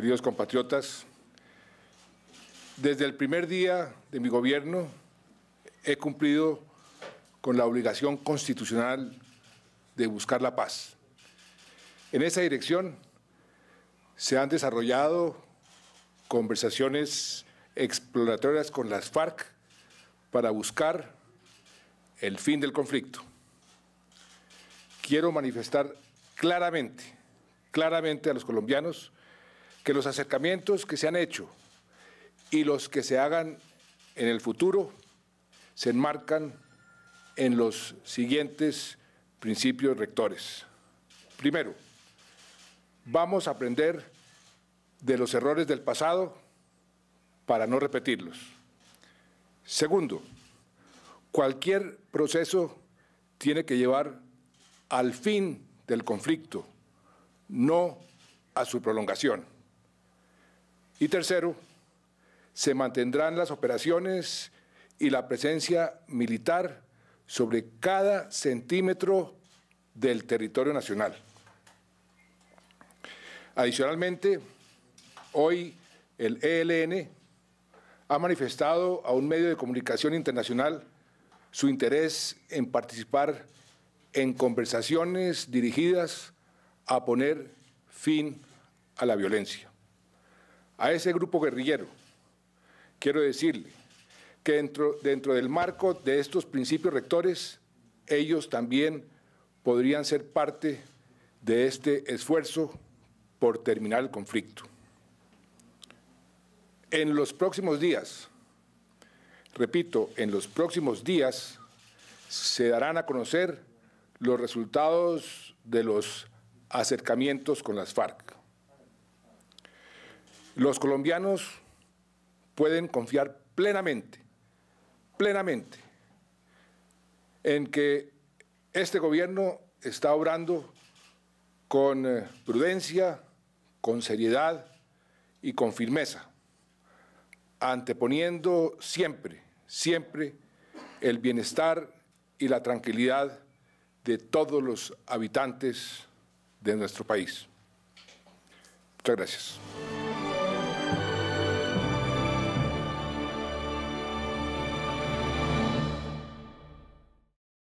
queridos compatriotas, desde el primer día de mi gobierno he cumplido con la obligación constitucional de buscar la paz. En esa dirección se han desarrollado conversaciones exploratorias con las FARC para buscar el fin del conflicto. Quiero manifestar claramente, claramente a los colombianos que los acercamientos que se han hecho y los que se hagan en el futuro se enmarcan en los siguientes principios rectores. Primero, vamos a aprender de los errores del pasado para no repetirlos. Segundo, cualquier proceso tiene que llevar al fin del conflicto, no a su prolongación. Y tercero, se mantendrán las operaciones y la presencia militar sobre cada centímetro del territorio nacional. Adicionalmente, hoy el ELN ha manifestado a un medio de comunicación internacional su interés en participar en conversaciones dirigidas a poner fin a la violencia. A ese grupo guerrillero quiero decirle que dentro, del marco de estos principios rectores, ellos también podrían ser parte de este esfuerzo por terminar el conflicto. En los próximos días, repito, en los próximos días se darán a conocer los resultados de los acercamientos con las FARC. Los colombianos pueden confiar plenamente, plenamente, en que este gobierno está obrando con eh, prudencia, con seriedad y con firmeza, anteponiendo siempre, siempre el bienestar y la tranquilidad de todos los habitantes de nuestro país. Muchas gracias.